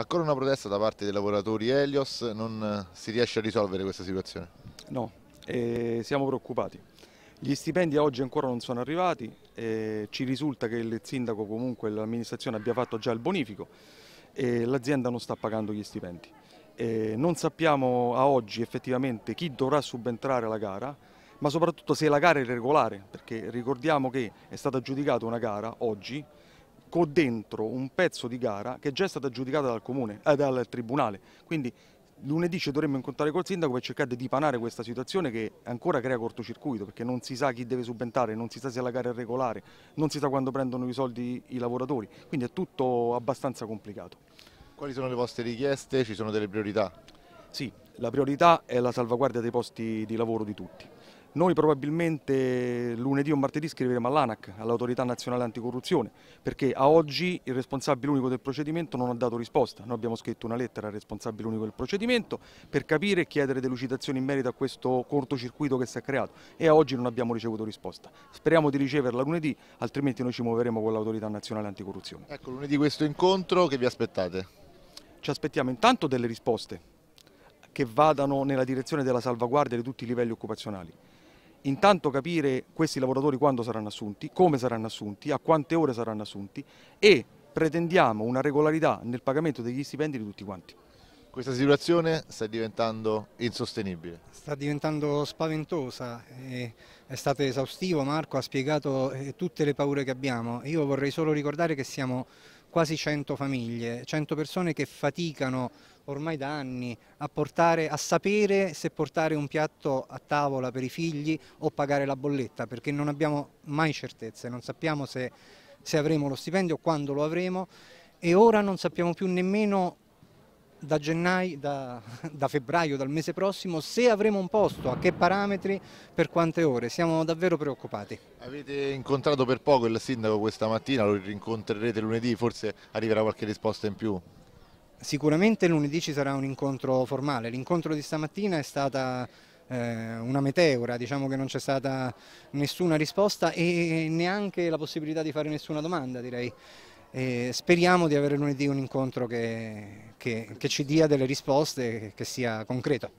Ancora una protesta da parte dei lavoratori Helios, non eh, si riesce a risolvere questa situazione? No, eh, siamo preoccupati. Gli stipendi a oggi ancora non sono arrivati, eh, ci risulta che il sindaco comunque l'amministrazione abbia fatto già il bonifico e l'azienda non sta pagando gli stipendi. Eh, non sappiamo a oggi effettivamente chi dovrà subentrare alla gara, ma soprattutto se la gara è regolare, perché ricordiamo che è stata aggiudicata una gara oggi con dentro un pezzo di gara che è già stata aggiudicata dal, comune, eh, dal tribunale. Quindi lunedì ci dovremmo incontrare col sindaco per cercare di dipanare questa situazione che ancora crea cortocircuito perché non si sa chi deve subentrare, non si sa se la gara è regolare, non si sa quando prendono i soldi i lavoratori, quindi è tutto abbastanza complicato. Quali sono le vostre richieste? Ci sono delle priorità? Sì, la priorità è la salvaguardia dei posti di lavoro di tutti. Noi probabilmente lunedì o martedì scriveremo all'ANAC, all'autorità nazionale anticorruzione, perché a oggi il responsabile unico del procedimento non ha dato risposta. Noi abbiamo scritto una lettera al responsabile unico del procedimento per capire e chiedere delucidazioni in merito a questo cortocircuito che si è creato e a oggi non abbiamo ricevuto risposta. Speriamo di riceverla lunedì, altrimenti noi ci muoveremo con l'autorità nazionale anticorruzione. Ecco, lunedì questo incontro, che vi aspettate? Ci aspettiamo intanto delle risposte che vadano nella direzione della salvaguardia di tutti i livelli occupazionali intanto capire questi lavoratori quando saranno assunti, come saranno assunti, a quante ore saranno assunti e pretendiamo una regolarità nel pagamento degli stipendi di tutti quanti. Questa situazione sta diventando insostenibile. Sta diventando spaventosa, è stato esaustivo, Marco ha spiegato eh, tutte le paure che abbiamo. Io vorrei solo ricordare che siamo quasi 100 famiglie, 100 persone che faticano ormai da anni a, portare, a sapere se portare un piatto a tavola per i figli o pagare la bolletta, perché non abbiamo mai certezze, non sappiamo se, se avremo lo stipendio, quando lo avremo e ora non sappiamo più nemmeno da gennaio, da, da, febbraio, dal mese prossimo, se avremo un posto, a che parametri, per quante ore. Siamo davvero preoccupati. Avete incontrato per poco il sindaco questa mattina, lo rincontrerete lunedì, forse arriverà qualche risposta in più? Sicuramente lunedì ci sarà un incontro formale. L'incontro di stamattina è stata eh, una meteora, diciamo che non c'è stata nessuna risposta e neanche la possibilità di fare nessuna domanda, direi. E speriamo di avere lunedì un incontro che, che, che ci dia delle risposte che sia concreto.